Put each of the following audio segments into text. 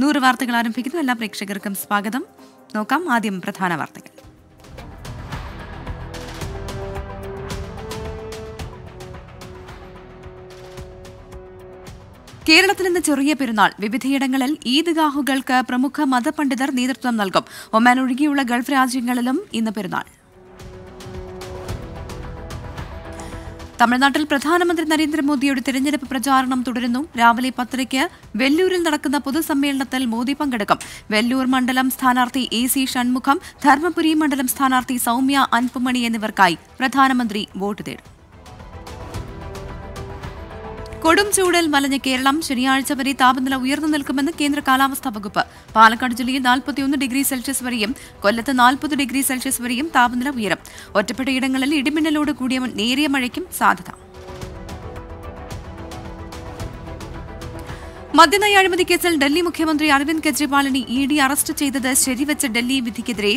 നൂറ് വാർത്തകൾ ആരംഭിക്കുന്നു. എല്ലാ പ്രേക്ഷകർക്കും സ്വാഗതം. നോക്കാം ആദ്യം പ്രധാന വാർത്തകൾ. കേരളത്തിൽ ഇന്ന് ചെറിയ പെരുന്നാൾ. വിവിധയിടങ്ങളിൽ ഈദ്ഗാഹുകൾക്ക് പ്രമുഖ മതപണ്ഡിതർ നേതൃത്വം നൽകും. ഒമാൻ ഒഴികെയുള്ള ഗൾഫ് രാജ്യങ്ങളിലും ഇന്ന് പെരുന്നാൾ. തമിഴ്നാട്ടിൽ പ്രധാനമന്ത്രി നരേന്ദ്രമോദിയുടെ തെരഞ്ഞെടുപ്പ് പ്രചാരണം തുടരുന്നു. രാവിലെ പത്തരയ്ക്ക് വെല്ലൂരിൽ നടക്കുന്ന പൊതുസമ്മേളനത്തിൽ മോദി പങ്കെടുക്കും. വെല്ലൂർ മണ്ഡലം സ്ഥാനാർത്ഥി എ സി ഷൺമുഖം ധർമ്മപുരി മണ്ഡലം സ്ഥാനാർത്ഥി സൌമ്യ അൻപുമണി എന്നിവർക്കായി പ്രധാനമന്ത്രി വോട്ട് തേടും. കൊടും ചൂടിൽ മലഞ്ഞ കേരളം ശനിയാഴ്ച വരെ താപനില ഉയർന്നു നിൽക്കുമെന്ന് കേന്ദ്ര കാലാവസ്ഥാ വകുപ്പ്. പാലക്കാട് ജില്ലയിൽ നാൽപ്പത്തിയൊന്ന് ഡിഗ്രി സെൽഷ്യസ് വരെയും കൊല്ലത്ത് നാൽപ്പത് ഡിഗ്രി സെൽഷ്യസ് വരെയും താപനില ഉയരും. ഒറ്റപ്പെട്ട ഇടങ്ങളിൽ ഇടിമിന്നലോട് കൂടിയ നേരിയ മഴയ്ക്കും സാധ്യത. മദ്യനയ അഴിമതി കേസിൽ ഡൽഹി മുഖ്യമന്ത്രി അരവിന്ദ് കെജ്രിവാളിനെ ഇ ഡി അറസ്റ്റ് ചെയ്തത് ശരിവെച്ച ഡൽഹി വിധിക്കെതിരെ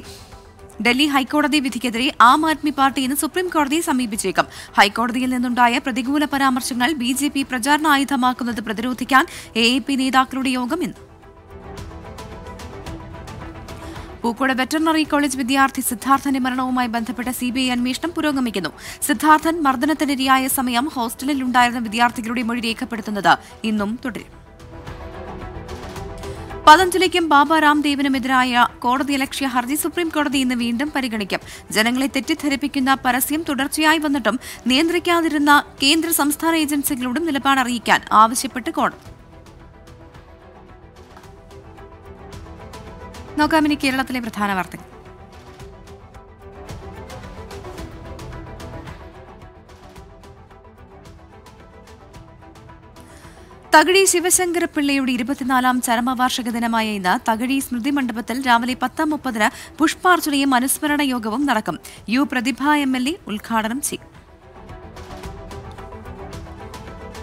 ഡൽഹി ഹൈക്കോടതി വിധിക്കെതിരെ ആം ആദ്മി പാർട്ടി ഇന്ന് സുപ്രീം കോടതിയെ സമീപിച്ചേക്കും. ഹൈക്കോടതിയിൽ നിന്നുണ്ടായ പ്രതികൂല പരാമർശങ്ങൾ ബി ജെ പി പ്രചാരണ ആയുധമാക്കുന്നത് പ്രതിരോധിക്കാൻ എ എ പി നേതാക്കളുടെ യോഗം ഇന്ന്. പൂക്കോട് വെറ്ററിനറി കോളേജ് വിദ്യാർത്ഥി സിദ്ധാർത്ഥന്റെ മരണവുമായി ബന്ധപ്പെട്ട സിബിഐ അന്വേഷണം പുരോഗമിക്കുന്നു. സിദ്ധാർത്ഥൻ മർദ്ദനത്തിനിരയായ സമയം ഹോസ്റ്റലിൽ ഉണ്ടായിരുന്ന വിദ്യാർത്ഥികളുടെ മൊഴി രേഖപ്പെടുത്തുന്നത് ഇന്നും തുടരും. പതഞ്ജലിക്കും ബാബ രാംദേവിനുമെതിരായ കോടതിയലക്ഷ്യ ഹർജി സുപ്രീം കോടതി ഇന്ന് വീണ്ടും പരിഗണിക്കും. ജനങ്ങളെ തെറ്റിദ്ധരിപ്പിക്കുന്ന പരസ്യം തുടർച്ചയായി വന്നിട്ടും നിയന്ത്രിക്കാതിരുന്ന കേന്ദ്ര സംസ്ഥാന ഏജൻസികളോടും നിലപാട് അറിയിക്കാൻ ആവശ്യപ്പെട്ട് കോടതി. നോക്കാം ഇനി കേരളത്തിലെ പ്രധാന വാർത്തകൾ. തകഴി ശിവശങ്കരപ്പിള്ളയുടെ ഇരുപത്തിനാലാം ചരമവാർഷിക ദിനമായ ഇന്ന് തകഴി സ്മൃതി മണ്ഡപത്തിൽ രാവിലെ പത്ത് മുപ്പതിന് പുഷ്പാർച്ചനയും അനുസ്മരണ യോഗവും നടക്കും. U Prathibha M L A ഉദ്ഘാടനം ചെയ്യും.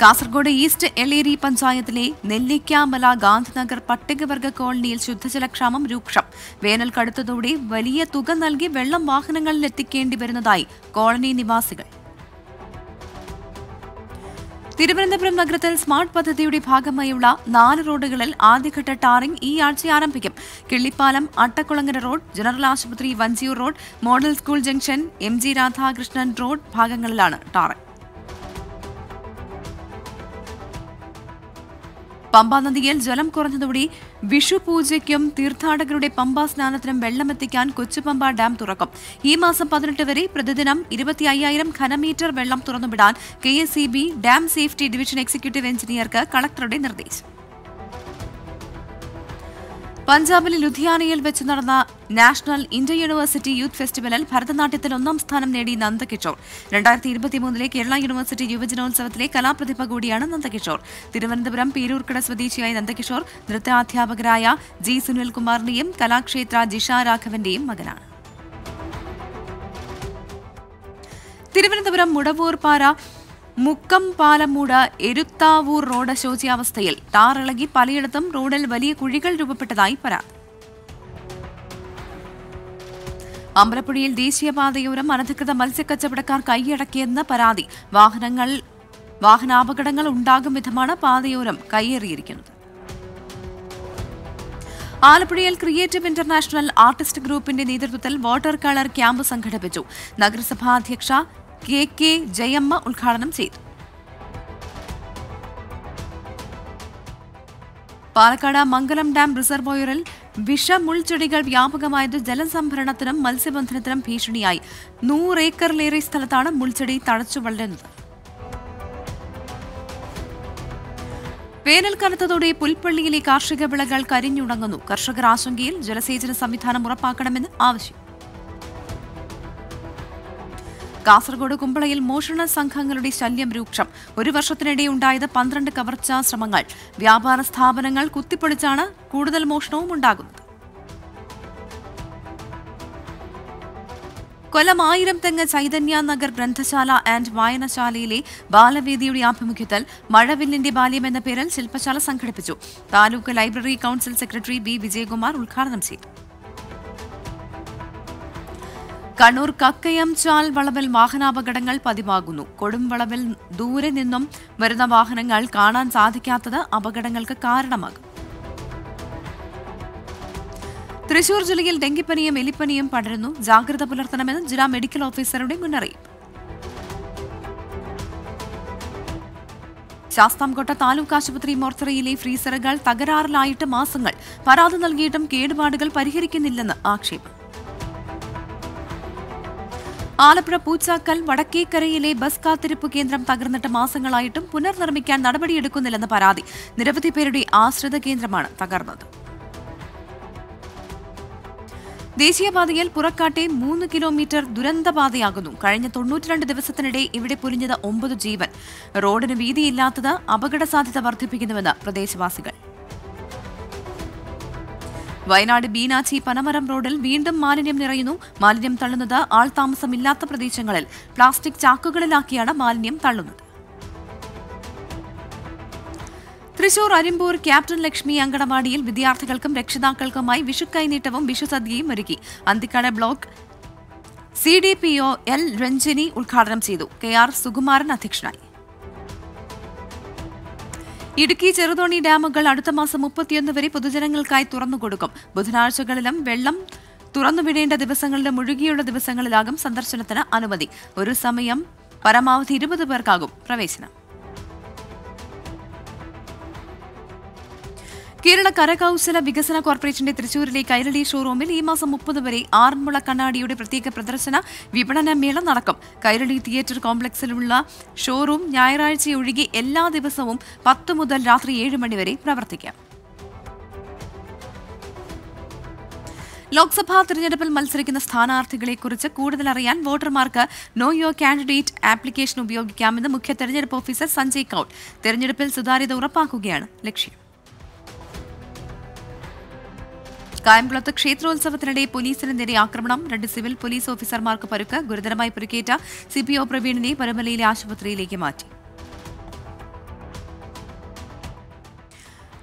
കാസർഗോഡ് ഈസ്റ്റ് എളേരി പഞ്ചായത്തിലെ നെല്ലിക്കാമല ഗാന്ധിനഗർ പട്ടികവർഗ കോളനിയിൽ ശുദ്ധജലക്ഷാമം രൂക്ഷം. വേനൽ കടുത്തതോടെ വലിയ തുക നൽകി വെള്ളം വാഹനങ്ങളിൽ എത്തിക്കേണ്ടി വരുന്നതായി കോളനി നിവാസികൾ. തിരുവനന്തപുരം നഗരത്തിൽ സ്മാർട്ട് പദ്ധതിയുടെ ഭാഗമായുള്ള നാല് റോഡുകളിൽ ആദ്യഘട്ട ടാറിംഗ് ഈ ആഴ്ച ആരംഭിക്കും. കിള്ളിപ്പാലം അട്ടക്കുളങ്ങര റോഡ് ജനറൽ ആശുപത്രി Vanchiyoor road model school junction M G Radhakrishnan road ഭാഗങ്ങളിലാണ് ടാറിംഗ്. പമ്പാനദിയിൽ ജലം കുറഞ്ഞതോടെ വിഷു പൂജയ്ക്കും തീർത്ഥാടകരുടെ പമ്പാ സ്നാനത്തിനും വെള്ളമെത്തിക്കാൻ കൊച്ചുപമ്പ ഡാം തുറക്കും. ഈ മാസം പതിനെട്ട് വരെ പ്രതിദിനം ഇരുപത്തി അയ്യായിരം ഘനമീറ്റർ വെള്ളം തുറന്നുവിടാൻ K dam safety division executive എഞ്ചിനീയർക്ക് കളക്ടറുടെ നിർദ്ദേശം. പഞ്ചാബിലെ ലുധിയാനയിൽ വെച്ച് നടന്ന നാഷണൽ ഇന്റർ യൂണിവേഴ്സിറ്റി യൂത്ത് ഫെസ്റ്റിവലിൽ ഭരതനാട്യത്തിൽ ഒന്നാം സ്ഥാനം നേടി നന്ദകിഷോർ. രണ്ടായിരത്തി ഇരുപത്തിമൂന്നിലെ കേരള യൂണിവേഴ്സിറ്റി യുവജനോത്സവത്തിലെ കലാപ്രതിഭ കൂടിയാണ് നന്ദകിഷോർ. തിരുവനന്തപുരം പേരൂർക്കട സ്വദേശിയായ നന്ദകിഷോർ നൃത്താധ്യാപകരായ ജി സുനിൽകുമാറിന്റെയും കലാക്ഷേത്ര ജിഷ രാഘവന്റെയും മകനാണ്. തിരുവനന്തപുരം മുടവൂർ പാറ മുക്കം പാലമൂട് എരുത്താവൂർ റോഡ് ശോച്യാവസ്ഥയിൽ താറിളകി പലയിടത്തും റോഡിൽ വലിയ കുഴികൾ രൂപപ്പെട്ടതായി പരാതി. അമ്പലപ്പുഴയിൽ ദേശീയപാതയോരം അനധികൃത മത്സ്യക്കച്ചവടക്കാർ കൈയടക്കിയെന്ന് പരാതി. വാഹനങ്ങൾ വാഹനാപകടങ്ങൾ ഉണ്ടാകും വിധമാണ് പാതയോരം കൈയേറിയിരിക്കുന്നത്. ആലപ്പുഴയിൽ ക്രിയേറ്റീവ് ഇന്റർനാഷണൽ ആർട്ടിസ്റ്റ് ഗ്രൂപ്പിന്റെ നേതൃത്വത്തിൽ വാട്ടർ കളർ ക്യാമ്പ് സംഘടിപ്പിച്ചു. നഗരസഭാ അധ്യക്ഷ കെ കെ ജയമ്മ ഉദ്ഘാടനം ചെയ്തു. പാലക്കാട് മംഗലം ഡാം റിസർവോയറിൽ വിഷമുൾച്ചെടികൾ വ്യാപകമായത് ജലസംഭരണത്തിനും മത്സ്യബന്ധനത്തിനും ഭീഷണിയായി. നൂറേക്കറിലേറെ സ്ഥലത്താണ് മുൾച്ചെടി തടച്ചു വളരുന്നത്. വേനൽ പുൽപ്പള്ളിയിലെ കാർഷിക വിളകൾ കരിഞ്ഞുണങ്ങുന്നു. കർഷകർ ആശങ്കയിൽ ജലസേചന സംവിധാനം ഉറപ്പാക്കണമെന്ന് ആവശ്യം. കാസർഗോഡ് കുമ്പളയിൽ മോഷണ സംഘങ്ങളുടെ ശല്യം രൂക്ഷം. ഒരു വർഷത്തിനിടെ ഉണ്ടായത് പന്ത്രണ്ട് കവർച്ചാ ശ്രമങ്ങൾ. വ്യാപാര സ്ഥാപനങ്ങൾ കുത്തിപ്പൊളിച്ചാണ് കൂടുതൽ മോഷണവും ഉണ്ടാകുന്നത്. കൊല്ലം ആയിരം തെങ്ങ് ചൈതന്യ നഗർ ഗ്രന്ഥശാല ആൻഡ് വായനശാലയിലെ ബാലവേദിയുടെ ആഭിമുഖ്യത്തിൽ മഴവില്ലിന്റെ ബാല്യം എന്ന പേരിൽ ശില്പശാല സംഘടിപ്പിച്ചു. Taluk library council secretary B Vijayakumar ഉദ്ഘാടനം ചെയ്തു. കണ്ണൂർ കക്കയം ചാൽ വളവിൽ വാഹനാപകടങ്ങൾ പതിവാകുന്നു. കൊടുംവളവിൽ ദൂരെ നിന്നും വരുന്ന വാഹനങ്ങൾ കാണാൻ സാധിക്കാത്തത് അപകടങ്ങൾക്ക് കാരണമാകും. തൃശൂർ ജില്ലയിൽ ഡെങ്കിപ്പനിയും എലിപ്പനിയും പടരുന്നു. ജാഗ്രത പുലർത്തണമെന്ന് ജില്ലാ മെഡിക്കൽ ഓഫീസറുടെ മുന്നറിയിപ്പ്. ശാസ്താംകോട്ട താലൂക്ക് ആശുപത്രി മോർച്ചറിയിലെ ഫ്രീസറുകൾ തകരാറിലായിട്ട് മാസങ്ങൾ. പരാതി നൽകിയിട്ടും കേടുപാടുകൾ പരിഹരിക്കുന്നില്ലെന്ന് ആക്ഷേപം. ആലപ്പുഴ പൂച്ചാക്കൽ വടക്കേക്കരയിലെ ബസ് കാത്തിരിപ്പ് കേന്ദ്രം തകർന്നിട്ട് മാസങ്ങളായിട്ടും പുനർനിർമ്മിക്കാൻ നടപടിയെടുക്കുന്നില്ലെന്ന് പരാതി നിരവധി പേരുടെ ആശ്രിത കേന്ദ്രമാണ് തകർന്നത്. ദേശീയപാതയിൽ പുറക്കാട്ടെ മൂന്ന് കിലോമീറ്റർ ദുരന്തപാതയാകുന്നു കഴിഞ്ഞ തൊണ്ണൂറ്റിരണ്ട് ദിവസത്തിനിടെ ഇവിടെ പൊലിഞ്ഞത് ഒമ്പത് ജീവൻ. റോഡിന് വീതിയില്ലാത്തത് അപകട സാധ്യത വർദ്ധിപ്പിക്കുന്നുവെന്ന് പ്രദേശവാസികൾ. വയനാട് ബീനാച്ചി പനമരം റോഡിൽ വീണ്ടും മാലിന്യം നിറയുന്നു. മാലിന്യം തള്ളുന്നത് ആൾതാമസമില്ലാത്ത പ്രദേശങ്ങളിൽ. പ്ലാസ്റ്റിക് ചാക്കുകളിലാക്കിയാണ് മാലിന്യം തള്ളുന്നത്. തൃശൂർ അരിമ്പൂർ ക്യാപ്റ്റൻ ലക്ഷ്മി അങ്കണവാടിയിൽ വിദ്യാർത്ഥികൾക്കും രക്ഷിതാക്കൾക്കുമായി വിഷു കൈനീട്ടവും വിഷുസദ്യയും ഒരുക്കി. Anthikad block C D P O L Ranjini ഉദ്ഘാടനം ചെയ്തു. കെ ആർ സുകുമാരൻ അധ്യക്ഷനായി. ഇടുക്കി ചെറുതോണി ഡാമുകൾ അടുത്ത മാസം മുപ്പത്തിയൊന്ന് വരെ പൊതുജനങ്ങൾക്കായി തുറന്നുകൊടുക്കും. ബുധനാഴ്ചകളിലും വെള്ളം തുറന്നുവിടേണ്ട ദിവസങ്ങളിലും ഒഴുകിയുള്ള ദിവസങ്ങളിലാകും സന്ദർശനത്തിന് അനുമതി. ഒരു സമയം പരമാവധി ഇരുപത് പേർക്കാകും പ്രവേശനം. കേരള കരകൗശല വികസന കോർപ്പറേഷന്റെ തൃശൂരിലെ കൈരളി ഷോറൂമിൽ ഈ മാസം മുപ്പത് വരെ ആറന്മുള കണ്ണാടിയുടെ പ്രത്യേക പ്രദർശന വിപണന മേള നടക്കും. കൈരളി തിയേറ്റർ കോംപ്ലക്സിലുള്ള ഷോറൂം ഞായറാഴ്ച ഒഴികെ എല്ലാ ദിവസവും പത്ത് മുതൽ രാത്രി ഏഴ് മണി വരെ പ്രവർത്തിക്കാം. ലോക്സഭാ തിരഞ്ഞെടുപ്പിൽ മത്സരിക്കുന്ന സ്ഥാനാർത്ഥികളെക്കുറിച്ച് കൂടുതൽ അറിയാൻ വോട്ടർമാർക്ക് നോ യോ കാൻഡിഡേറ്റ് ആപ്ലിക്കേഷൻ ഉപയോഗിക്കാമെന്ന് മുഖ്യ തെരഞ്ഞെടുപ്പ് ഓഫീസർ സഞ്ജയ് കൌട്ട് തെരഞ്ഞെടുപ്പിൽ സുതാര്യത ഉറപ്പാക്കുകയാണ് ലക്ഷ്യം. കായംകുളത്ത് ക്ഷേത്രോത്സവത്തിനിടെ പോലീസിന് നേരെ ആക്രമണം. രണ്ട് സിവിൽ പോലീസ് ഓഫീസർമാർക്ക് പരുക്ക്. ഗുരുതരമായി പരിക്കേറ്റ സിപിഒ പ്രവീണിനെ പരമലയിലെ ആശുപത്രിയിലേക്ക് മാറ്റി.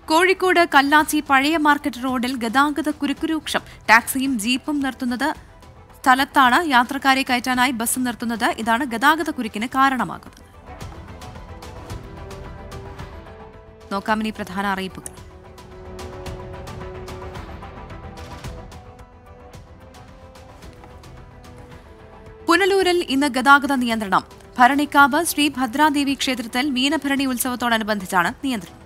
കോഴിക്കോട് കല്ലാച്ചി പഴയ മാർക്കറ്റ് റോഡിൽ ഗതാഗത കുരുക്കുരൂക്ഷം ടാക്സിയും ജീപ്പും നിർത്തുന്നത് സ്ഥലത്താണ് യാത്രക്കാരെ കയറ്റാനായി ബസ് നിർത്തുന്നത്. ഇതാണ് ഗതാഗത കുരുക്കിന് കാരണമാകുന്നത്. നോക്കാമിനി പ്രധാന അറിയിപ്പുകൾ. പുനലൂരിൽ ഇന്ന് ഗതാഗത നിയന്ത്രണം. ഭരണിക്കാവ് ശ്രീ ഭദ്രാദേവി ക്ഷേത്രത്തിൽ മീനഭരണി ഉത്സവത്തോടനുബന്ധിച്ചാണ് നിയന്ത്രണം.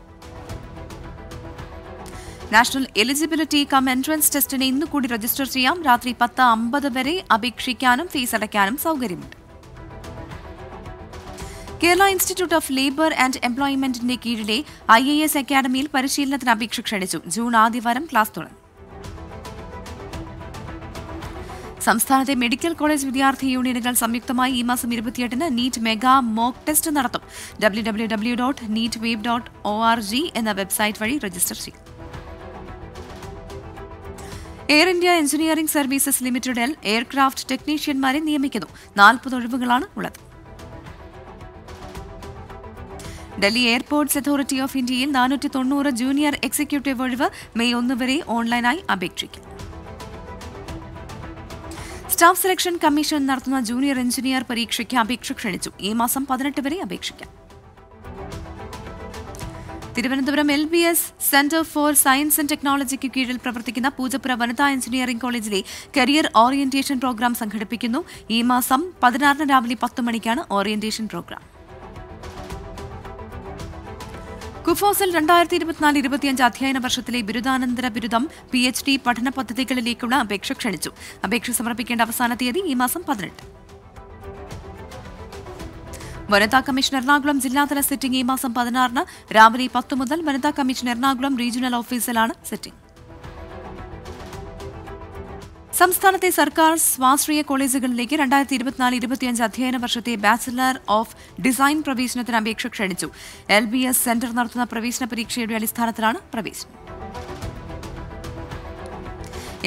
നാഷണൽ എലിജിബിലിറ്റി കം എൻട്രൻസ് ടെസ്റ്റിന് ഇന്ന് കൂടി രജിസ്റ്റർ ചെയ്യാം. രാത്രി പത്ത് അമ്പത് വരെ അപേക്ഷിക്കാനും ഫീസ് അടയ്ക്കാനും സൗകര്യമുണ്ട്. Kerala institute of labour and എംപ്ലോയ്മെന്റിന്റെ കീഴിലെ ഐ എ എസ് അക്കാദമിയിൽ പരിശീലനത്തിന് അപേക്ഷ ക്ഷണിച്ചു. ജൂൺ ആദ്യവാരം ക്ലാസ് തുടങ്ങും. സംസ്ഥാനത്തെ മെഡിക്കൽ കോളേജ് വിദ്യാർത്ഥി യൂണിയനുകൾ സംയുക്തമായി ഈ മാസം ഇരുപത്തിയെട്ടിന് നീറ്റ് മെഗാ മോക്ക് ടെസ്റ്റ് നടത്തും. W W W dot neet web dot O R G എന്ന വെബ്സൈറ്റ് വഴി രജിസ്റ്റർ ചെയ്യും. എയർ ഇന്ത്യ എഞ്ചിനീയറിംഗ് സർവീസസ് ലിമിറ്റഡിൽ എയർക്രാഫ്റ്റ് ടെക്നീഷ്യന്മാരെ നിയമിക്കുന്നു. നാൽപ്പത് ഒഴിവുകളാണ് ഉള്ളത്. ഡൽഹി എയർപോർട്ട്സ് അതോറിറ്റി ഓഫ് ഇന്ത്യയിൽ നാനൂറ്റി തൊണ്ണൂറ് ജൂനിയർ എക്സിക്യൂട്ടീവ് ഒഴിവ് മെയ് ഒന്ന് വരെ ഓൺലൈനായി അപേക്ഷിക്കും. സ്റ്റാഫ് സെലക്ഷൻ കമ്മീഷൻ നടത്തുന്ന ജൂനിയർ എഞ്ചിനീയർ പരീക്ഷയ്ക്ക് അപേക്ഷ ക്ഷണിച്ചു. ഈ മാസം പതിനെട്ട് വരെ അപേക്ഷിക്കാം. Thiruvananthapuram L B S centre for science and ടെക്നോളജിക്ക് കീഴിൽ പ്രവർത്തിക്കുന്ന പൂജപ്പുര വനിതാ എഞ്ചിനീയറിംഗ് കോളേജിലെ കരിയർ ഓറിയന്റേഷൻ പ്രോഗ്രാം സംഘടിപ്പിക്കുന്നു. ഈ മാസം പതിനാറിന് രാവിലെ പത്ത് മണിക്കാണ് ഓറിയന്റേഷൻ പ്രോഗ്രാം. കുഫോസിൽ രണ്ടായിരത്തി ഇരുപത്തിനാല് ഇരുപത്തിയഞ്ച് അധ്യയന വർഷത്തിലെ ബിരുദാനന്തര ബിരുദം പി എച്ച് ഡി പഠന പദ്ധതികളിലേക്കുള്ള അപേക്ഷ ക്ഷണിച്ചു. അപേക്ഷ സമർപ്പിക്കേണ്ട അവസാന തീയതി ഈ മാസം പതിനെട്ട്. വനിതാ കമ്മീഷൻ എറണാകുളം ജില്ലാതല സിറ്റിംഗ് ഈ മാസം പതിനാറിന്. രാവിലെ പത്ത് മുതൽ വനിതാ കമ്മീഷൻ എറണാകുളം റീജിയണൽ ഓഫീസിലാണ് സിറ്റിംഗ്. സംസ്ഥാനത്തെ സർക്കാർ സ്വാശ്രയ കോളേജുകളിലേക്ക് രണ്ടായിരത്തി ഇരുപത്തിനാല് ഇരുപത്തിയഞ്ച് അധ്യയന വർഷത്തെ ബാച്ചിലർ ഓഫ് ഡിസൈൻ പ്രവേശനത്തിന് അപേക്ഷ ക്ഷണിച്ചു. എൽ ബി എസ് സെന്റർ നടത്തുന്ന പ്രവേശന പരീക്ഷയുടെ അടിസ്ഥാനത്തിലാണ് പ്രവേശനം.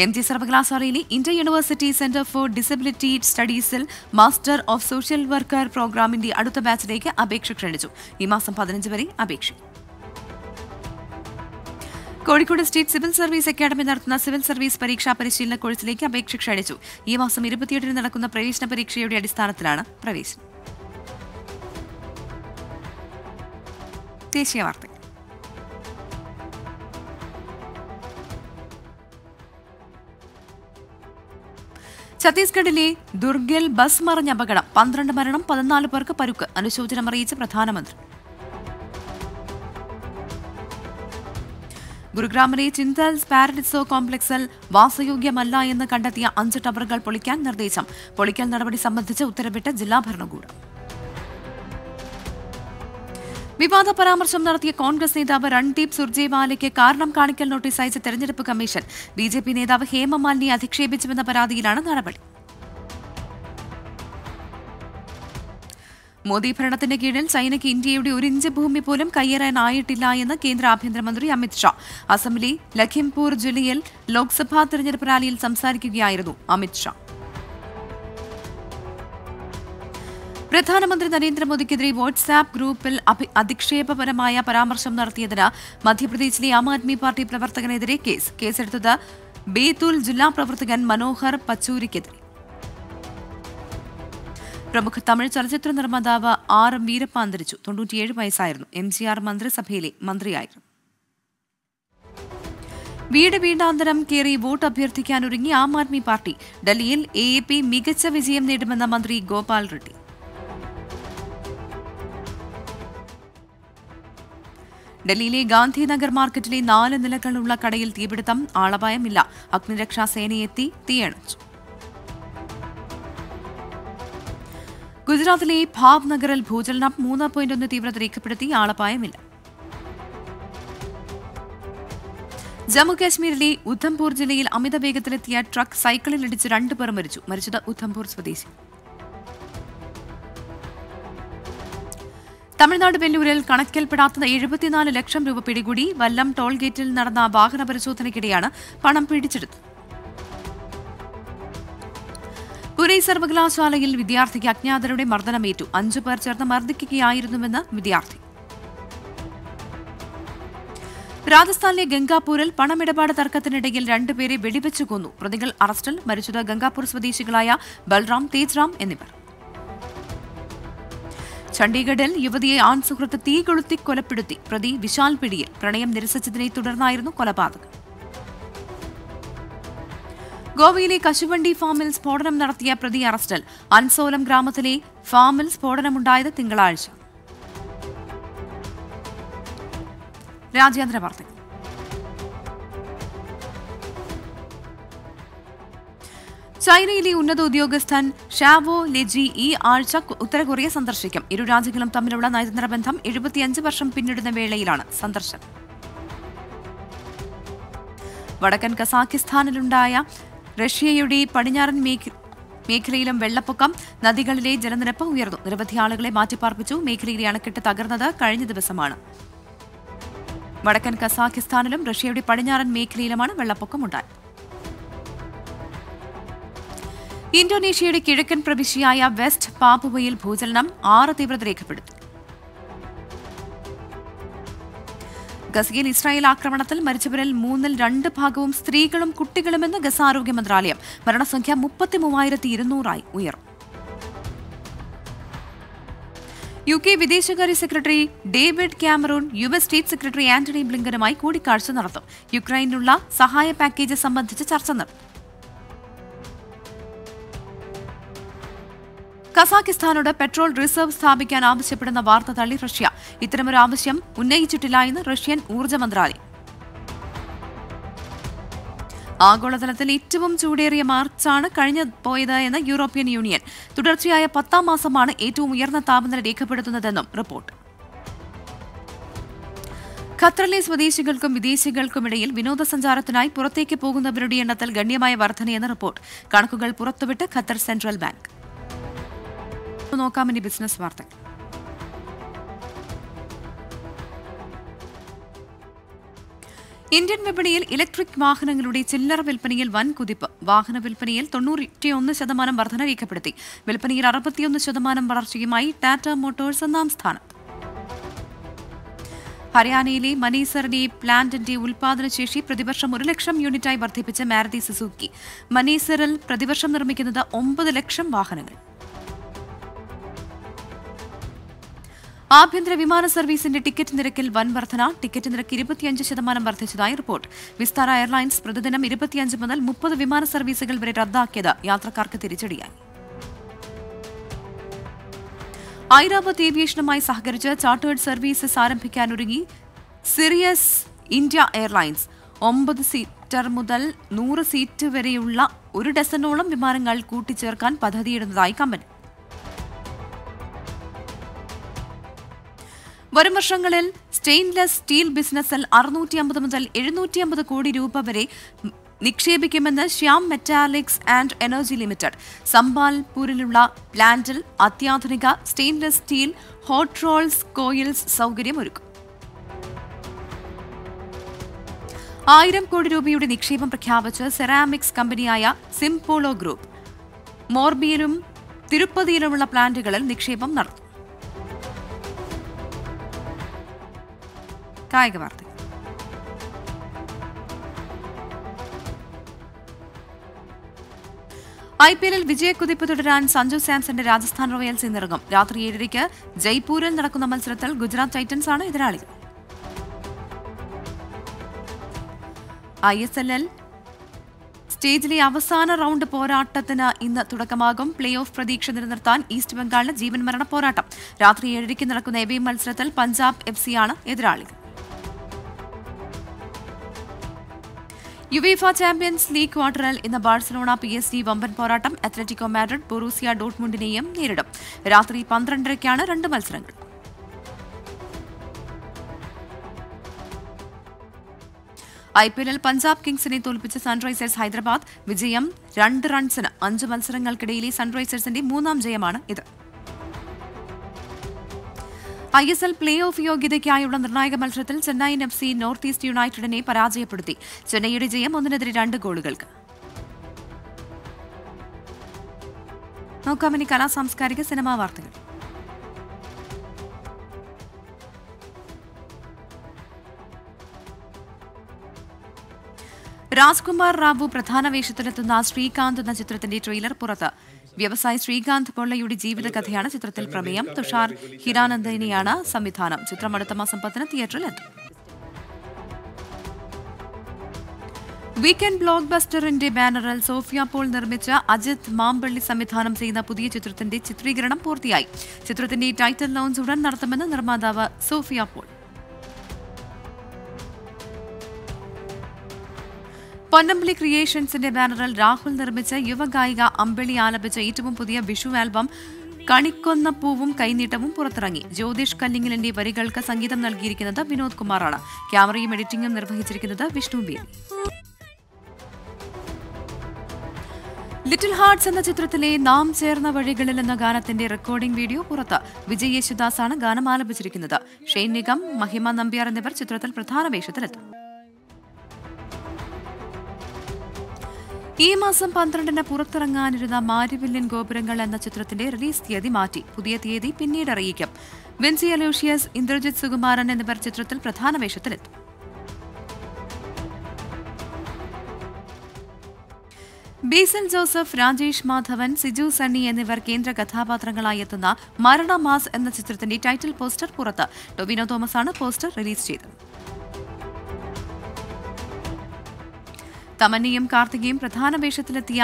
എം ജി സർവകലാശാലയിലെ inter university centre for disability സ്റ്റഡീസിൽ master of social worker പ്രോഗ്രാമിന്റെ അടുത്ത ബാച്ചിലേക്ക് അപേക്ഷ ക്ഷണിച്ചു. ഈ മാസം പതിനഞ്ച് വരെ അപേക്ഷിക്കും Kozhikode state civil service academy നടത്തുന്ന സിവിൽ സർവീസ് പരീക്ഷാ പരിശീലന കോഴ്സിലേക്ക് അപേക്ഷ ക്ഷണിച്ചു. ഈ മാസം ഇരുപത്തിയെട്ടിന് നടക്കുന്ന പ്രവേശന പരീക്ഷയുടെ അടിസ്ഥാനത്തിലാണ് പ്രവേശനം. ദേശീയ. ഛത്തീസ്ഗഡിലെ ദുർഗിൽ ബസ് മറിഞ്ഞ അപകടം. പന്ത്രണ്ട് മരണം പതിനാല് പേർക്ക് പരുക്ക്. അനുശോചനം അറിയിച്ച് പ്രധാനമന്ത്രി. ഗുരുഗ്രാമിലെ ചിന്തൽ പാരഡിസോ കോംപ്ലക്സിൽ വാസയോഗ്യമല്ല എന്ന് കണ്ടെത്തിയ അഞ്ച് ടവറുകൾ പൊളിക്കാൻ നിർദ്ദേശം. പൊളിക്കൽ നടപടി സംബന്ധിച്ച് ഉത്തരവിട്ട് ജില്ലാ ഭരണകൂടം. വിവാദ പരാമർശം നടത്തിയ കോൺഗ്രസ് നേതാവ് രൺദീപ് സുർജേവാലയ്ക്ക് കാരണം കാണിക്കൽ നോട്ടീസ് അയച്ച തെരഞ്ഞെടുപ്പ് കമ്മീഷൻ. ബി ജെ പി നേതാവ് ഹേമമാലിനിയെ അധിക്ഷേപിച്ചുവെന്ന പരാതിയിലാണ് നടപടി. മോദി ഭരണത്തിന്റെ കീഴിൽ ചൈനയ്ക്ക് ഇന്ത്യയുടെ ഒരു ഇഞ്ച് ഭൂമി പോലും കയ്യേറാനായിട്ടില്ല എന്ന് കേന്ദ്ര ആഭ്യന്തരമന്ത്രി അമിത്ഷാ അസംബ്ലി ലഖിംപൂർ ജില്ലയിൽ ലോക്സഭാ തെരഞ്ഞെടുപ്പ് റാലിയിൽ സംസാരിക്കുകയായിരുന്നു അമിത്ഷാ പ്രധാനമന്ത്രി നരേന്ദ്രമോദിക്കെതിരെ വാട്സാപ്പ് ഗ്രൂപ്പിൽ അധിക്ഷേപപരമായ പരാമർശം നടത്തിയതിന് മധ്യപ്രദേശിലെ ആം ആദ്മി പാർട്ടി പ്രവർത്തകനെതിരെ കേസ്. കേസെടുത്തത് ബേതുൽ ജില്ലാ പ്രവർത്തകൻ മനോഹർ പച്ചൂരിക്കെതിരെ. പ്രമുഖ തമിഴ് ചലച്ചിത്ര നിർമ്മാതാവ് ആർ എം വീരപ്പ അന്തരിച്ചു. തൊണ്ണൂറ്റിയേഴ് വയസ്സായിരുന്നു. എം ജി ആർ മന്ത്രിസഭയിലെ മന്ത്രിയായിരുന്നു. വീട് വീണ്ടാന്തരം കയറി വോട്ട് അഭ്യർത്ഥിക്കാനൊരുങ്ങി ആം ആദ്മി പാർട്ടി. ഡൽഹിയിൽ എ എ പി മികച്ച വിജയം നേടുമെന്ന മന്ത്രി ഗോപാൽ റെഡ്ഡി. ഡൽഹിയിലെ ഗാന്ധിനഗർ മാർക്കറ്റിലെ നാല് നിലകളുള്ള കടയിൽ തീപിടുത്തം ആളപായമില്ല. അഗ്നിരക്ഷാ സേനയെത്തി തീയണച്ചു. ഗുജറാത്തിലെ ഭാവ് നഗറിൽ ഭൂചലനം മൂന്ന് പോയിന്റ് ഒന്ന് തീവ്രത രേഖപ്പെടുത്തി ആളപായമില്ല. ജമ്മുകാശ്മീരിലെ ഉദ്ധംപൂർ ജില്ലയിൽ അമിത വേഗത്തിലെത്തിയ ട്രക്ക് സൈക്കിളിൽ ഇടിച്ച് രണ്ടുപേർ മരിച്ചു. മരിച്ചത് ഉദ്ധംപൂർ സ്വദേശി. തമിഴ്നാട് വെല്ലൂരിൽ കണക്കിൽപ്പെടാത്ത എഴുപത്തിനാല് ലക്ഷം രൂപ പിടികൂടി. വല്ലം ടോൾ ഗേറ്റിൽ നടന്ന വാഹന പരിശോധനയ്ക്കിടെയാണ് പണം പിടിച്ചെടുത്തത്. പുരി സർവകലാശാലയിൽ വിദ്യാർത്ഥിക്ക് അജ്ഞാതരുടെ മർദ്ദനമേറ്റു. അഞ്ചു പേർ ചേർന്ന് മർദ്ദിക്കുകയായിരുന്നുവെന്ന് വിദ്യാർത്ഥി. രാജസ്ഥാനിലെ ഗംഗാപൂരിൽ പണമിടപാട് തർക്കത്തിനിടയിൽ രണ്ടുപേരെ വെടിവെച്ചു കൊന്നു. പ്രതികൾ അറസ്റ്റിൽ. മരിച്ചത് ഗംഗാപൂർ സ്വദേശികളായ ബൽറാം തേജ്റാം എന്നിവർ. ചണ്ഡീഗഡിൽ യുവതിയെ ആൺ സുഹൃത്ത് തീ കൊളുത്തി കൊലപ്പെടുത്തി. പ്രതി വിശാൽ പിടിയിൽ. പ്രണയം നിരസിച്ചതിനെ തുടർന്നായിരുന്നു കൊലപാതകം. ഗോവയിലെ കശുവണ്ടി ഫാമിൽ സ്ഫോടനം നടത്തിയ പ്രതി അറസ്റ്റിൽ അൻസോലം ഗ്രാമത്തിലെ ഫാമിൽ സ്ഫോടനമുണ്ടായത് തിങ്കളാഴ്ച. രാജ്യാന്തര വാർത്തകൾ ചൈനയിലെ ഉന്നത ഉദ്യോഗസ്ഥൻ ഷാവോ ലെജി ഈ ആഴ്ച ഉത്തരകൊറിയ ഉത്തര കൊറിയ സന്ദർശിക്കും. ഇരു രാജ്യങ്ങളും തമ്മിലുള്ള നയതന്ത്ര ബന്ധം എഴുപത്തിയഞ്ച് വർഷം പിന്നിടുന്ന വേളയിലാണ് സന്ദർശനം. വടക്കൻ കസാഖിസ്ഥാനിലുണ്ടായ റഷ്യയുടെ പടിഞ്ഞാറൻ മേഖ- മേഖലയിലും വെള്ളപ്പൊക്കം നദികളിലെ ജലനിരപ്പ് ഉയർന്നു. നിരവധി ആളുകളെ മാറ്റിപ്പാർപ്പിച്ചു. മേഖലയിലെ അണക്കെട്ട് തകർന്നത്. കഴിഞ്ഞ ദിവസമാണ്. വടക്കൻ കസാഖിസ്ഥാനിലും റഷ്യയുടെ പടിഞ്ഞാറൻ മേഖലയിലുമാണ് വെള്ളപ്പൊക്കമുണ്ടായത്. ഇന്തോനേഷ്യയുടെ കിഴക്കൻ പ്രവിശ്യയായ വെസ്റ്റ് പാപ്പുവയിൽ ഭൂചലനം ആറ് തീവ്രത രേഖപ്പെടുത്തി. ഗസയിൽ ഇസ്രായേൽ ആക്രമണത്തിൽ മരിച്ചവരിൽ മൂന്നിൽ രണ്ട് ഭാഗവും സ്ത്രീകളും കുട്ടികളുമെന്ന് ഗസ ആരോഗ്യ മന്ത്രാലയം. മരണസംഖ്യ മുപ്പത്തി ഇരുന്നൂറായി ഉയർന്നു. യു കെ വിദേശകാര്യ secretary David Cameron U S state secretary Antony ബ്ലിങ്കനുമായി കൂടിക്കാഴ്ച നടത്തും. യുക്രൈനുള്ള സഹായ പാക്കേജ് സംബന്ധിച്ച് ചർച്ച നടത്തും. കസാഖിസ്ഥാനോട് പെട്രോൾ റിസർവ് സ്ഥാപിക്കാൻ ആവശ്യപ്പെടുന്ന വാർത്ത തള്ളി റഷ്യ. ഇത്തരമൊരു ആവശ്യം ഉന്നയിച്ചിട്ടില്ല എന്ന് റഷ്യൻ ഊർജ മന്ത്രാലയം. ആഗോളതലത്തിൽ ഏറ്റവും ചൂടേറിയ മാർച്ചാണ് കഴിഞ്ഞു പോയത് എന്ന് യൂറോപ്യൻ യൂണിയൻ. തുടർച്ചയായ പത്താം മാസമാണ് ഏറ്റവും ഉയർന്ന താപനില രേഖപ്പെടുത്തുന്നതെന്നും റിപ്പോർട്ട്. ഖത്തറിലെ സ്വദേശികൾക്കും വിദേശികൾക്കുമിടയിൽ വിനോദസഞ്ചാരത്തിനായി പുറത്തേക്ക് പോകുന്നവരുടെ എണ്ണത്തിൽ ഗണ്യമായ വർധനയെന്ന് റിപ്പോർട്ട്. കണക്കുകൾ പുറത്തുവിട്ട് ഖത്തർ സെൻട്രൽ ബാങ്ക്. നോക്കാം ബിസിനസ് വാർത്തകൾ. ഇന്ത്യൻ വിപണിയിൽ ഇലക്ട്രിക് വാഹനങ്ങളുടെ ചില്ലറ വിൽപ്പനയിൽ വൻ കുതിപ്പ് വാഹന വിൽപ്പനയിൽ തൊണ്ണൂറ്റിയൊന്ന് ശതമാനം വർധന രേഖപ്പെടുത്തി. വിൽപ്പനയിൽ അറുപത്തിയൊന്ന് ശതമാനം വളർച്ചയുമായി ടാറ്റ മോട്ടോഴ്സ് ഒന്നാം സ്ഥാനം. ഹരിയാനയിലെ മനീസറിലെ പ്ലാന്റിന്റെ ഉൽപാദനശേഷി പ്രതിവർഷം ഒരു ലക്ഷം യൂണിറ്റായി വർദ്ധിപ്പിച്ച മാരുതി സുസുക്കി. മനീസറിൽ പ്രതിവർഷം നിർമ്മിക്കുന്നത് ഒമ്പത് ലക്ഷം വാഹനങ്ങൾ. ആഭ്യന്തര വിമാന സർവീസിന്റെ ടിക്കറ്റ് നിരക്കിൽ വൻ വർധന. ടിക്കറ്റ് നിരക്ക് ഇരുപത്തിയഞ്ച് ശതമാനം വർദ്ധിച്ചതായി റിപ്പോർട്ട്. വിസ്താര എയർലൈൻസ് പ്രതിദിനം ഇരുപത്തിയഞ്ച് മുതൽ മുപ്പത് വിമാന സർവീസുകൾ വരെ റദ്ദാക്കിയത് യാത്രക്കാർക്ക് തിരിച്ചടിയായി. ഐരാവത് ഏവിയേഷനുമായി സഹകരിച്ച് ചാർട്ടേഡ് സർവീസസ് ആരംഭിക്കാനൊരുങ്ങി സിറിയസ് ഇന്ത്യ എയർലൈൻസ്. ഒമ്പത് സീറ്റർ മുതൽ നൂറ് സീറ്റ് വരെയുള്ള ഒരു ഡസനോളം വിമാനങ്ങൾ കൂട്ടിച്ചേർക്കാൻ പദ്ധതിയിടുന്നതായി കമ്പനി. വരും വർഷങ്ങളിൽ സ്റ്റെയിൻലെസ് സ്റ്റീൽ ബിസിനസ്സിൽ അറുന്നൂറ്റി അമ്പത് മുതൽ എഴുന്നൂറ്റി അമ്പത് കോടി രൂപ വരെ നിക്ഷേപിക്കുമെന്ന് Shyam metallics and energy limited. സംബാൽപൂരിലുള്ള പ്ലാന്റിൽ അത്യാധുനിക stainless steel hot rolls coils സൗകര്യം ഒരുക്കും ആയിരം കോടി രൂപയുടെ നിക്ഷേപം പ്രഖ്യാപിച്ച് സെറാമിക്സ് കമ്പനിയായ സിംപോളോ ഗ്രൂപ്പ് മോർബിയിലും തിരുപ്പതിയിലുമുള്ള പ്ലാന്റുകളിൽ നിക്ഷേപം നടത്തും. കായിക വാർത്തകൾ. ഐ പി എല്ലിൽ വിജയക്കുതിപ്പ് തുടരാൻ സഞ്ജു സാംസന്റെ രാജസ്ഥാൻ റോയൽസ് ഇന്നിറങ്ങും. രാത്രി ഏഴരയ്ക്ക് ജയ്പൂരിൽ നടക്കുന്ന മത്സരത്തിൽ ഗുജറാത്ത് ടൈറ്റൻസ് ആണ് എതിരാളി. ഐ എസ് എൽ എൽ സ്റ്റേജിലെ അവസാന റൗണ്ട് പോരാട്ടത്തിന് ഇന്ന് തുടക്കമാകും. പ്ലേ ഓഫ് പ്രതീക്ഷ നിലനിർത്താൻ ഈസ്റ്റ് ബംഗാളിന് ജീവൻ മരണ പോരാട്ടം. രാത്രി ഏഴരയ്ക്ക് നടക്കുന്ന എബി മത്സരത്തിൽ പഞ്ചാബ് എഫ് സിയാണ് എതിരാളികൾ യുവേഫ ചാമ്പ്യൻസ് ലീഗ് ക്വാർട്ടറിൽ ഇന്ന് ബാഴ്സലോണ പി എസ് ഡി വമ്പൻ പോരാട്ടം അത്ലറ്റിക്കോ മാഡ്രിഡ് ബൊറൂസിയ ഡോട്ട്മുണ്ടിനെയും നേരിടും. രാത്രി പന്ത്രണ്ടരയ്ക്കാണ് രണ്ട് മത്സരങ്ങൾ. ഐ പി എല്ലിൽ പഞ്ചാബ് കിങ്സിനെ തോൽപ്പിച്ച സൺറൈസേഴ്സ് ഹൈദരാബാദ് വിജയം രണ്ട് റൺസിന് അഞ്ച് മത്സരങ്ങൾക്കിടയിലെ സൺറൈസേഴ്സിന്റെ മൂന്നാം ജയമാണ് ഇത്. I S L play off യോഗ്യതയ്ക്കായുള്ള നിർണായക മത്സരത്തിൽ Chennaiyin F C north east യുണൈറ്റഡിനെ പരാജയപ്പെടുത്തി. ചെന്നൈയുടെ ജയം ഒന്നിനെതിരെ രണ്ട് ഗോളുകൾക്ക്. നോക്കാം ഇനി കലാ സാംസ്കാരിക സിനിമാ വാർത്തകൾ. രാജ്കുമാർ റാവു പ്രധാന വേഷത്തിലെത്തുന്ന ശ്രീകാന്ത് എന്ന ചിത്രത്തിന്റെ ട്രെയിലർ പുറത്ത്. വ്യവസായി ശ്രീകാന്ത് പൊള്ളയുടെ ജീവിതകഥയാണ് ചിത്രത്തിൽ പ്രമേയം. തുഷാർ ഹിരാനന്ദനെയാണ് സംവിധാനം. ചിത്രം അടുത്ത മാസം പത്തിന് തിയേറ്ററിലെത്തും വീക്കെൻഡ് ബ്ലോക്ക് ബസ്റ്ററിന്റെ ബാനറിൽ സോഫിയ പോൾ നിർമ്മിച്ച അജിത് മാമ്പള്ളി സംവിധാനം ചെയ്യുന്ന പുതിയ ചിത്രത്തിന്റെ ചിത്രീകരണം പൂർത്തിയായി. ചിത്രത്തിന്റെ ടൈറ്റിൽ ലോഞ്ച് ഉടൻ നടത്തുമെന്ന് നിർമ്മാതാവ് സോഫിയ പോൾ. പൊന്നമ്പലി ക്രിയേഷൻസിന്റെ ബാനറിൽ രാഹുൽ നിർമ്മിച്ച യുവഗായിക അമ്പിളി ആലപിച്ച ഏറ്റവും പുതിയ വിഷു ആൽബം കണിക്കൊന്ന പൂവും കൈനീട്ടവും പുറത്തിറങ്ങി. ജ്യോതിഷ് കല്ലിങ്ങലിന്റെ വരികൾക്ക് സംഗീതം നൽകിയിരിക്കുന്നത് വിനോദ് കുമാറാണ്. ക്യാമറയും എഡിറ്റിംഗും നിർവഹിച്ചിരിക്കുന്നത് വിഷ്ണു ലിറ്റിൽ ഹാർട്സ് എന്ന ചിത്രത്തിലെ നാം ചേർന്ന വഴികളിൽ എന്ന ഗാനത്തിന്റെ റെക്കോർഡിംഗ് വീഡിയോ പുറത്ത്. വിജയ് യേശുദാസാണ് ഗാനം ആലപിച്ചിരിക്കുന്നത്. ഷെയ്ൻ നിഗം മഹിമ നമ്പ്യാർ എന്നിവർ ചിത്രത്തിൽ പ്രധാന വേഷത്തിലെത്തും. ഈ മാസം പന്ത്രണ്ടിന് പുറത്തിറങ്ങാനിരുന്ന മാരിവില്യൻ ഗോപുരങ്ങൾ എന്ന ചിത്രത്തിന്റെ റിലീസ് തീയതി മാറ്റി. പുതിയ തീയതി പിന്നീട് അറിയിക്കും. വിൻസി അലൂഷ്യസ് ഇന്ദ്രജിത് സുകുമാരൻ എന്നിവർ ചിത്രത്തിൽ പ്രധാന വേഷത്തിലെത്തും. Basil Joseph Rajesh Madhavan Siju Sunny എന്നിവർ കേന്ദ്ര കഥാപാത്രങ്ങളായി എത്തുന്ന മരണ മാസ് എന്ന ചിത്രത്തിന്റെ ടൈറ്റിൽ പോസ്റ്റർ പുറത്ത്. ടൊവിനോ തോമസ് ആണ് പോസ്റ്റർ റിലീസ് ചെയ്തത്. തമന്നയും കാർത്തികയും പ്രധാന വേഷത്തിലെത്തിയ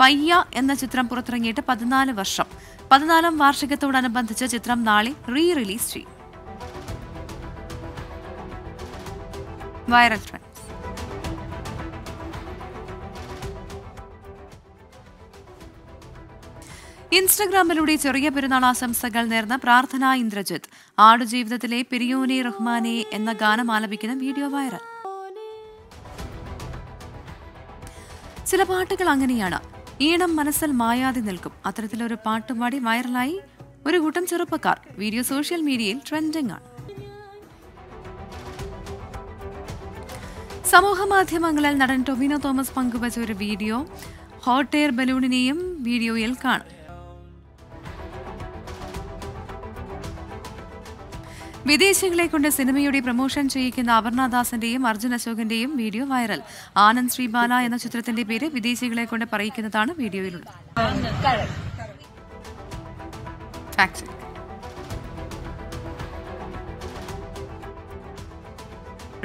പയ്യ എന്ന ചിത്രം പുറത്തിറങ്ങിയിട്ട് പതിനാല് വർഷം. പതിനാലാം വാർഷികത്തോടനുബന്ധിച്ച് ചിത്രം നാളെ റീ റിലീസ് ചെയ്യും. വൈറൽ ഇൻസ്റ്റഗ്രാമിലൂടെ ചെറിയ പെരുന്നാൾ ആശംസകൾ നേർന്ന പ്രാർത്ഥന ഇന്ദ്രജിത്ത്. ആടുജീവിതത്തിലെ പിരിയോനെ റഹ്മാനെ എന്ന ഗാനം ആലപിക്കുന്ന വീഡിയോ വൈറൽ. ചില പാട്ടുകൾ അങ്ങനെയാണ്. ഈണം മനസ്സിൽ മായാതെ നിൽക്കും. അത്തരത്തിലൊരു പാട്ട് പാടി വൈറലായി ഒരു കൂട്ടം ചെറുപ്പക്കാർ. വീഡിയോ സോഷ്യൽ മീഡിയയിൽ ട്രെൻഡിംഗ് ആണ്. സമൂഹ മാധ്യമങ്ങളിൽ നടൻ ടൊവിനോ തോമസ് പങ്കുവച്ച ഒരു വീഡിയോ ഹോട്ട് എയർ ബലൂണിനെയും വീഡിയോയിൽ കാണും. വിദേശികളെ കൊണ്ട് സിനിമയുടെ പ്രൊമോഷൻ ചെയ്യിക്കുന്ന അപർണദാസിന്റെയും അർജുൻ അശോകന്റെയും വീഡിയോ വൈറൽ. ആനന്ദ് ശ്രീബാല എന്ന ചിത്രത്തിന്റെ പേര് വിദേശികളെ കൊണ്ട് പറയിക്കുന്നതാണ് വീഡിയോയിലുള്ളത്.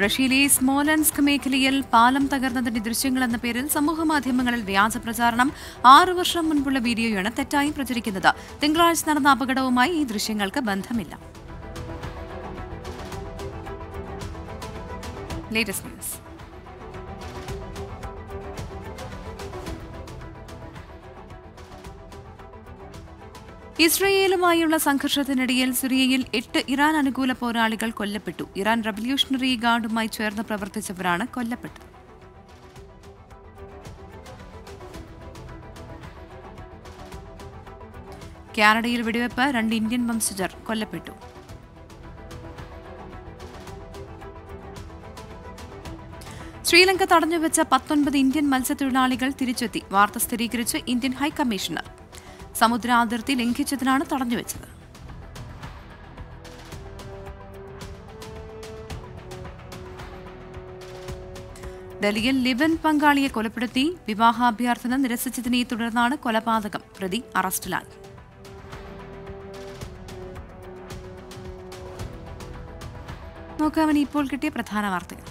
റഷ്യയിലെ സ്മോലൻസ്ക് മേഖലയിൽ പാലം തകർന്നതിന്റെ ദൃശ്യങ്ങൾ എന്ന പേരിൽ സമൂഹമാധ്യമങ്ങളിൽ വ്യാജ പ്രചാരണം ആറു വർഷം മുൻപുള്ള വീഡിയോയാണ് തെറ്റായി പ്രചരിക്കുന്നത്. തിങ്കളാഴ്ച നടന്ന അപകടവുമായി ഈ ദൃശ്യങ്ങൾക്ക് ബന്ധമില്ല. Latest news. ഇസ്രയേലുമായുള്ള സംഘർഷത്തിനിടയിൽ സിറിയയിൽ എട്ട് ഇറാൻ അനുകൂല പോരാളികൾ കൊല്ലപ്പെട്ടു. ഇറാൻ റവല്യൂഷണറി ഗാർഡുമായി ചേർന്ന് പ്രവർത്തിച്ചവരാണ് കൊല്ലപ്പെട്ടത്. കാനഡയിൽ വെടിവെപ്പ് രണ്ട് ഇന്ത്യൻ വംശജർ കൊല്ലപ്പെട്ടു. ശ്രീലങ്ക തടഞ്ഞുവെച്ച പത്തൊൻപത് ഇന്ത്യൻ മത്സ്യത്തൊഴിലാളികൾ തിരിച്ചെത്തി. വാർത്ത സ്ഥിരീകരിച്ച് ഇന്ത്യൻ ഹൈക്കമ്മീഷണർ സമുദ്ര അതിർത്തി ലംഘിച്ചതിനാണ് തടഞ്ഞുവെച്ചത്. ഡൽഹിയിൽ ലിബൻ പങ്കാളിയെ കൊലപ്പെടുത്തി. വിവാഹാഭ്യർത്ഥന നിരസിച്ചതിനെ തുടർന്നാണ് കൊലപാതകം. പ്രതി അറസ്റ്റിലായി. നോക്കാവൻ ഇപ്പോൾ കിട്ടിയ പ്രധാന വാർത്തകൾ.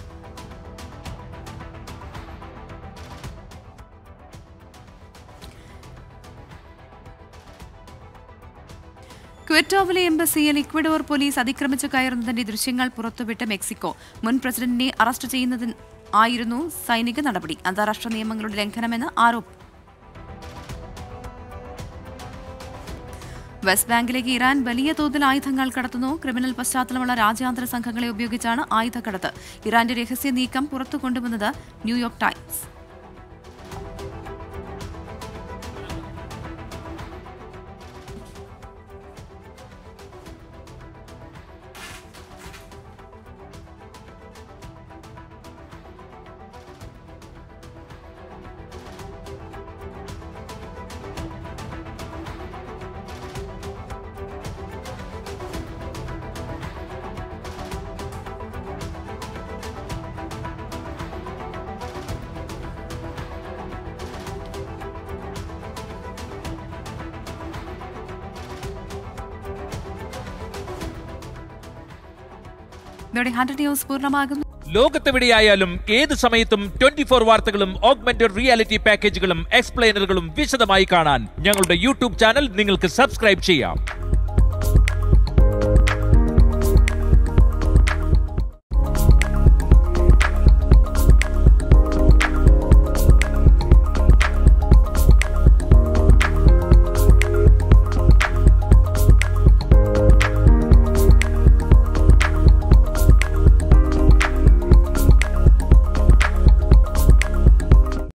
ക്വറ്റോവിലെ എംബസിയിൽ ഇക്വഡോർ പോലീസ് അതിക്രമിച്ചു കയറുന്നതിന്റെ ദൃശ്യങ്ങൾ പുറത്തുവിട്ട മെക്സിക്കോ. മുൻ പ്രസിഡന്റിനെ അറസ്റ്റ് ചെയ്യുന്നതിന് ആയിരുന്നു സൈനിക നടപടി. അന്താരാഷ്ട്ര നിയമങ്ങളുടെ ലംഘനമെന്ന് ആരോപണം വെസ്റ്റ് ബാങ്കിലേക്ക് ഇറാൻ വലിയ തോതിൽ ആയുധങ്ങൾ കടത്തുന്നു. ക്രിമിനൽ പശ്ചാത്തലമുള്ള രാജ്യാന്തര സംഘങ്ങളെ ഉപയോഗിച്ചാണ് ആയുധക്കടത്ത്. ഇറാന്റെ രഹസ്യ നീക്കം പുറത്തു കൊണ്ടുവന്നത് ന്യൂയോർക്ക് ടൈംസ്. ഇതോടെ ഹൺഡ്രഡ് ന്യൂസ് പൂർണമാകുന്നു. ലോകത്തെവിടെയായാലും ഏത് സമയത്തും ട്വന്റി ഫോർ വാർത്തകളും ഓഗ്മെന്റഡ് റിയാലിറ്റി പാക്കേജുകളും എക്സ്പ്ലെയിനറുകളും വിശദമായി കാണാൻ ഞങ്ങളുടെ യൂട്യൂബ് ചാനൽ നിങ്ങൾക്ക് സബ്സ്ക്രൈബ് ചെയ്യാം.